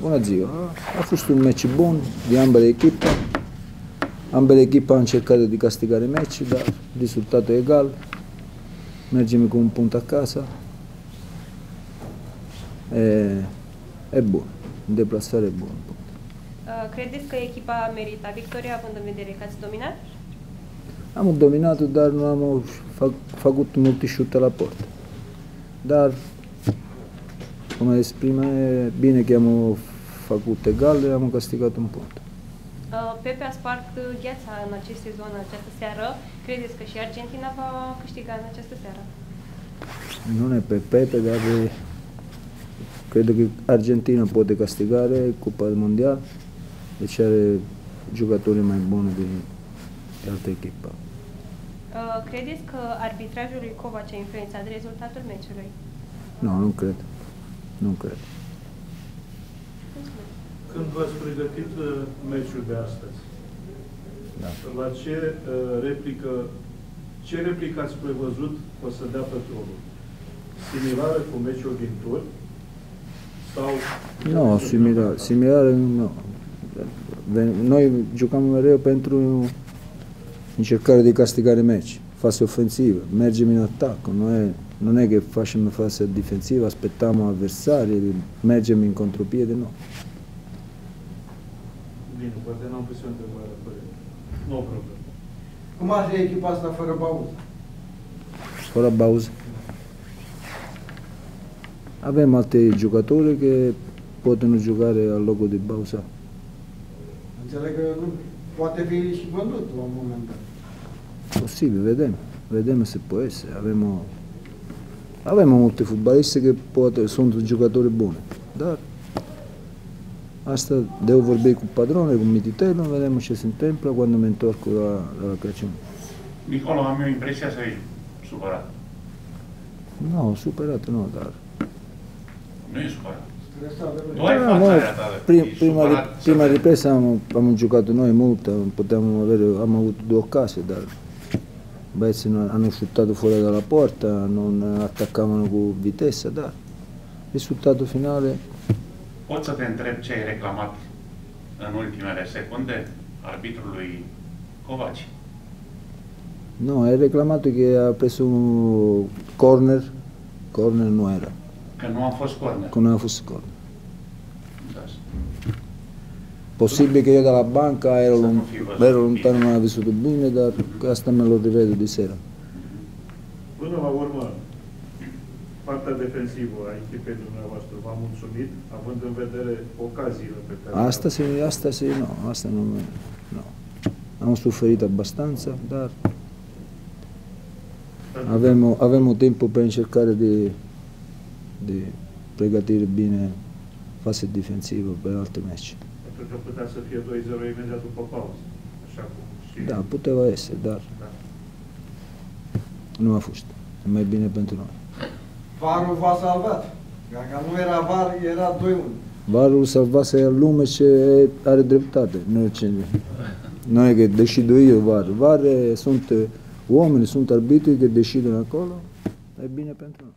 Bună ziua! A fost un meci bun de ambele echipe. Ambele echipe au încercat de castigare meci, dar rezultatul egal. Mergem cu un punct acasă. E, e bun. Deplasare e bun. Uh, Credeți că echipa merita victoria, având în vedere că ați dominat? Am dominat dar nu am fac, făcut multe șute la port. Dar, cum ai prima, e bine că am făcut egal, am castigat un punct. Uh, Pepe a spart gheața în acest sezon, în această seară. Credeți că și Argentina va câștiga în această seară? Nu ne pe Pepe, dar e, cred că Argentina poate castigare Cupa Mondial, deci are jucătorii mai buni de, de altă echipă. Uh, credeți că arbitrajul lui Covaci a influențat rezultatul meciului? Nu, nu cred. Nu cred. Când v-ați pregătit uh, meciul de astăzi, Da. la ce uh, replică, ce replică ați prevăzut o să dea Petrolul? Similară cu meciul din tur? Sau... Nu, similar, similar, nu. Noi jucăm mereu pentru încercare de castigare meci, fase ofensivă, mergem în atac, nu e, nu e că facem în fase defensivă, aspettăm avversarii, mergem în contropie de nou. Bine, poate n-am pus eu întrebare, părere. Nu o problemă. Cum ar fi echipa asta fără pauză? Fără pauză. Avem alte jucători care pot nu jucare al locul de pauză. Înțeleg că nu poate fi și vândut la un moment dat. Posibil, vedem. Vedem se poate. Avem o, avem multe fotbalisti care poate, sunt jucători buni. Dar asta devo vorbi cu padrone, cu mititelul, vedem ce se întâmplă când mă întorc la, la Crăciun. Nicolo, am eu impresia să ești supărat. Nu, superat, nu, dar... Nu e supărat. Stresat de Nu ai Da, fața mă, aia ta de- prim, e prima, supărat să prima vezi. represă am, am jucat noi mult, am, puteam avere, am avut două case, dar nu, hanno șutat fuori dalla porta, non attaccavano cu vitezza, dar risultatul finale Pot să te întreb ce ai reclamat în ultimele secunde arbitrului Covaci? No, hai reclamato che ha preso un corner, corner non era, Că nu a fost corner. che non era fosse corner. Da. Possibile che io dalla banca ero, Să nu lon- fi văzut ero lontano, bine. non avevo vissuto bene, dar asta me lo rivedo di sera. Până la urmă, partea defensivă a echipei dumneavoastră v-a mulțumit, având în vedere ocaziile pe care... Asta sì, asta sì, no, asta non no. Abbiamo sofferito abbastanza, dar avevamo, avevamo tempo per cercare di, di pregătire bine fase difensivă pe alte meci. Pentru că putea să fie 2-0 imediat după pauză. Așa cum și... Da, poteva essere, dar Da. nu a fost. E mai bine pentru noi. Varul v-a salvat. Dacă nu era var, era 2-1. Varul salvase al lume și are dreptate. Nu e, ce, nu e că decido io var. Var e- sunt oameni, sunt arbitri che decidono acolo, e bine pentru noi.